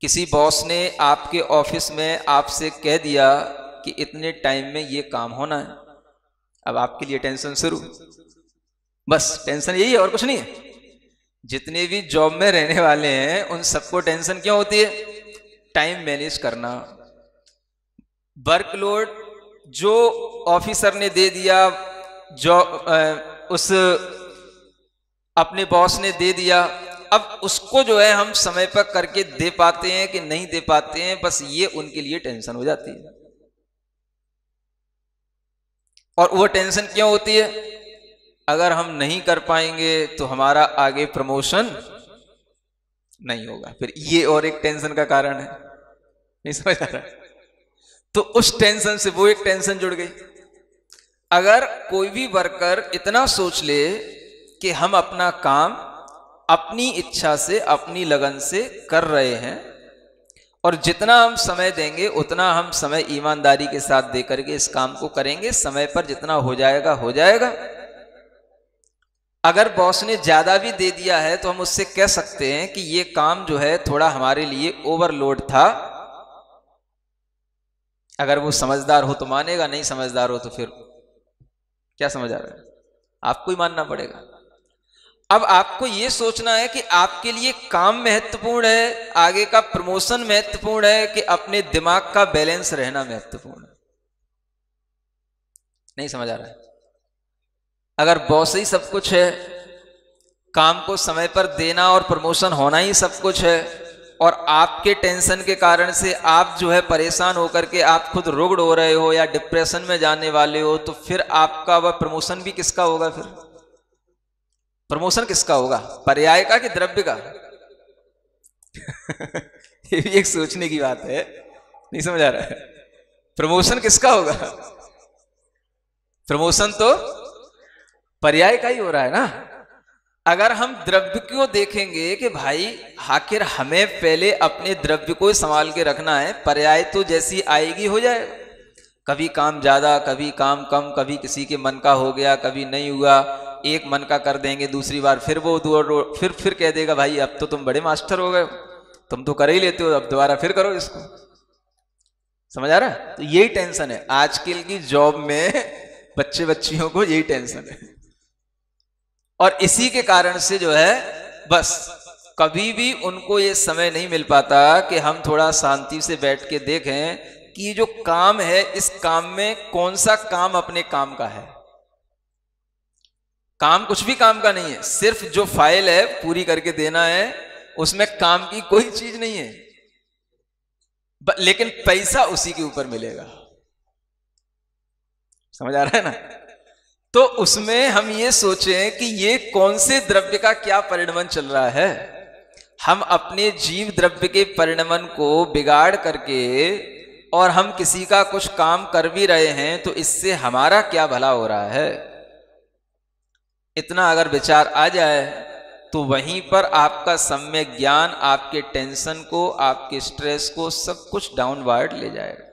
किसी बॉस ने आपके ऑफ़िस में आपसे कह दिया कि इतने टाइम में ये काम होना है। अब आपके लिए टेंशन शुरू। बस, टेंशन यही है, और कुछ नहीं है। जितने भी जॉब में रहने वाले हैं, उन सबको टेंशन क्यों होती है? टाइम मैनेज करना। वर्कलोड जो ऑफिसर ने दे दिया, जो उस, अपने बॉस ने दे दिया अब उसको जो है हम समय पर करके दे पाते हैं कि नहीं दे पाते हैं, बस ये उनके लिए टेंशन हो जाती है। और वो टेंशन क्यों होती है? अगर हम नहीं कर पाएँगे तो हमारा आगे प्रमोशन नहीं होगा। फिर ये और एक टेंशन का कारण है। नहीं समझ आ रहा? तो उस टेंशन से वो एक टेंशन जुड़ गई। अगर कोई भी वर्कर इतना सोच ले कि हम अपना काम अपनी इच्छा से, अपनी लगन से कर रहे हैं। और जितना हम समय देंगे, उतना हम समय ईमानदारी के साथ दे करके इस काम को करेंगे। समय पर जितना हो जाएगा हो जाएगा। अगर बॉस ने ज़्यादा भी दे दिया है तो हम उससे कह सकते हैं कि ये काम जो है, थोड़ा हमारे लिए ओवरलोड था। अगर वो समझदार हो तो मानेगा, नहीं समझदार हो तो फिर क्या समझ आ रहा है? आपको ही मानना पड़ेगा। अब आपको यह सोचना है कि आपके लिए काम महत्वपूर्ण है, आगे का प्रमोशन महत्वपूर्ण है कि अपने दिमाग का बैलेंस रहना महत्वपूर्ण है। नहीं समझ आ रहा है? अगर बॉस ही सब कुछ है, काम को समय पर देना और प्रमोशन होना ही सब कुछ है, और आपके टेंशन के कारण से आप जो है परेशान होकर के आप खुद रुग्ण हो रहे हो या डिप्रेशन में जाने वाले हो तो फिर आपका वह प्रमोशन भी किसका होगा फिर? प्रमोशन किसका होगा? पर्याय का कि द्रव्य का ये भी एक सोचने की बात है। नहीं समझ आ रहा है। प्रमोशन किसका होगा? प्रमोशन तो पर्याय का ही हो रहा है ना। अगर हम द्रव्य को देखेंगे कि भाई, आखिर हमें पहले अपने द्रव्य को संभाल के रखना है, पर्याय तो जैसी आएगी, हो जाएगा कभी काम ज़्यादा, कभी काम कम, कभी किसी के मन का हो गया, कभी नहीं हुआ एक मन का कर देंगे, दूसरी बार फिर वो दो फिर फिर कह देगा, भाई, अब तो तुम बड़े मास्टर हो गए तुम तो कर ही लेते हो, अब दोबारा फिर करो इसको। समझ आ रहा है? तो यही टेंशन है। आजकल की जॉब में बच्चे बच्चियों को यही टेंशन है। और इसी के कारण से जो है, बस, कभी भी उनको ये समय नहीं मिल पाता कि हम थोड़ा शांति से बैठ के देखें कि जो काम है, इस काम में कौन सा काम अपने काम का है। काम कुछ भी काम का नहीं है। सिर्फ़ जो फ़ाइल है, पूरी करके देना है, उसमें काम की कोई चीज़ नहीं है। लेकिन पैसा उसी के ऊपर मिलेगा। समझ आ रहा है ना? तो उसमें हम ये सोचें कि ये कौन से द्रव्य का क्या परिणमन चल रहा है। हम अपने जीव द्रव्य के परिणमन को बिगाड़ करके और हम किसी का कुछ काम कर भी रहे हैं तो इससे हमारा क्या भला हो रहा है? इतना अगर विचार आ जाए तो वहीं पर आपका सम्यक ज्ञान, आपके टेंशन को, आपके स्ट्रेस को सब कुछ डाउनवर्ड ले जाएगा।